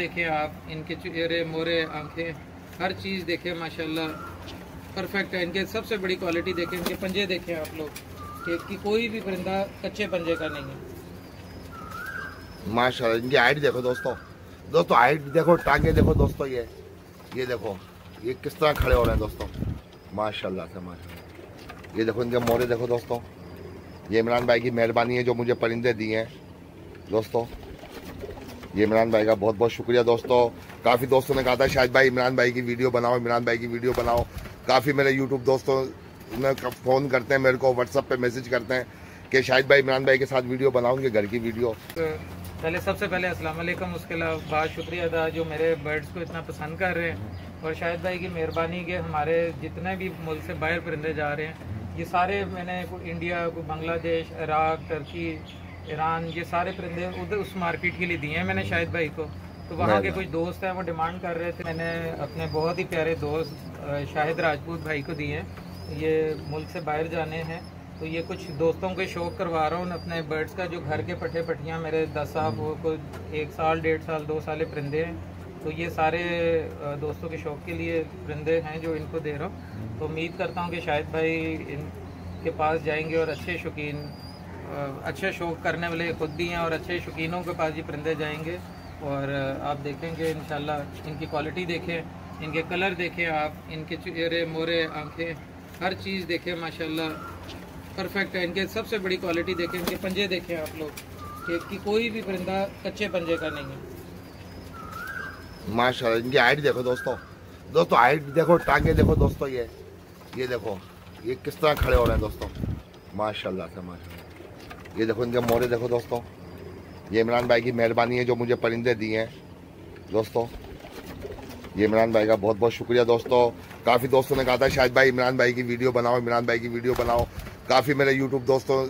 देखें आप इनके चेहरे मोरे आँखें हर चीज़ देखें माशाल्लाह परफेक्ट है। इनके सबसे बड़ी क्वालिटी देखें इनके पंजे देखें आप लोग कि, कि कोई भी परिंदा कच्चे पंजे का नहीं है। माशाल्लाह इनकी हाइट देखो दोस्तों। दोस्तों हाइट देखो टांगे देखो दोस्तों ये ये देखो ये किस तरह खड़े हो रहे हैं दोस्तों। माशाल्लाह से माशाल्लाह। ये देखो इनके मोरे देखो दोस्तों। ये इमरान भाई की मेहरबानी है जो मुझे परिंदे दिए हैं। दोस्तों ये इमरान भाई का बहुत बहुत शुक्रिया दोस्तों। काफ़ी दोस्तों ने कहा था, शायद भाई इमरान भाई की वीडियो बनाओ, इमरान भाई की वीडियो बनाओ। काफ़ी मेरे यूट्यूब दोस्तों फ़ोन करते हैं, मेरे को व्हाट्सअप पे मैसेज करते हैं कि शायद भाई इमरान भाई के साथ वीडियो बनाओ उनके घर की वीडियो। तो पहले, सबसे पहले वालेकुम उसके अलावा बहुत शुक्रिया अदा, जो मेरे बर्ड्स को इतना पसंद कर रहे हैं। और शायद भाई की मेहरबानी के हमारे जितने भी मुल्क से बाहर परिंदे जा रहे हैं। ये सारे मैंने इंडिया कोई बांग्लादेश, इराक टर्की ईरान ये सारे परिंदे उधर उस मार्केट के लिए दिए हैं मैंने शायद भाई को। तो वहाँ के कुछ दोस्त हैं वो डिमांड कर रहे थे मैंने अपने बहुत ही प्यारे दोस्त शाहिद राजपूत भाई को दिए हैं। ये मुल्क से बाहर जाने हैं तो ये कुछ दोस्तों के शौक करवा रहा हूँ अपने बर्ड्स का जो घर के पट्टे पट्टियाँ मेरे दस साहब वो कुछ एक साल डेढ़ साल दो साल परिंदे हैं। तो ये सारे दोस्तों के शौक के लिए परिंदे हैं जो इनको दे रहा हूँ। तो उम्मीद करता हूँ कि शाहिद भाई इनके पास जाएँगे और अच्छे शौकीन अच्छे शौक करने वाले खुद भी हैं और अच्छे शौकीनों के पास ही परिंदे जाएँगे और आप देखेंगे इन इनकी क्वालिटी देखें इनके कलर देखें आप इनके चेहरे मोरे आँखें हर चीज़ देखें माशाल्लाह परफेक्ट है। इनके सबसे बड़ी क्वालिटी देखें इनके पंजे देखें आप लोग कि, कोई भी परिंदा कच्चे पंजे का नहीं है। माशाल्लाह इनकी हाइट देखो दोस्तों दोस्तों हाइट देखो टांगे देखो दोस्तों ये ये देखो ये किस तरह खड़े हो रहे हैं दोस्तों। माशाल्लाह से माशाल्लाह। ये देखो, इनके मोरे देखो दोस्तों। ये इमरान भाई की मेहरबानी है जो मुझे परिंदे दिए हैं। दोस्तों, ये इमरान भाई का बहुत बहुत शुक्रिया दोस्तों। काफ़ी दोस्तों ने कहा था, शायद भाई इमरान भाई की वीडियो बनाओ, इमरान भाई की वीडियो बनाओ। काफ़ी मेरे यूट्यूब दोस्तों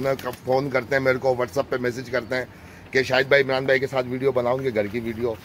ने फ़ोन करते हैं, मेरे को व्हाट्सअप पे मैसेज करते हैं कि शायद भाई इमरान भाई के साथ वीडियो बनाओ, उनके घर की वीडियो।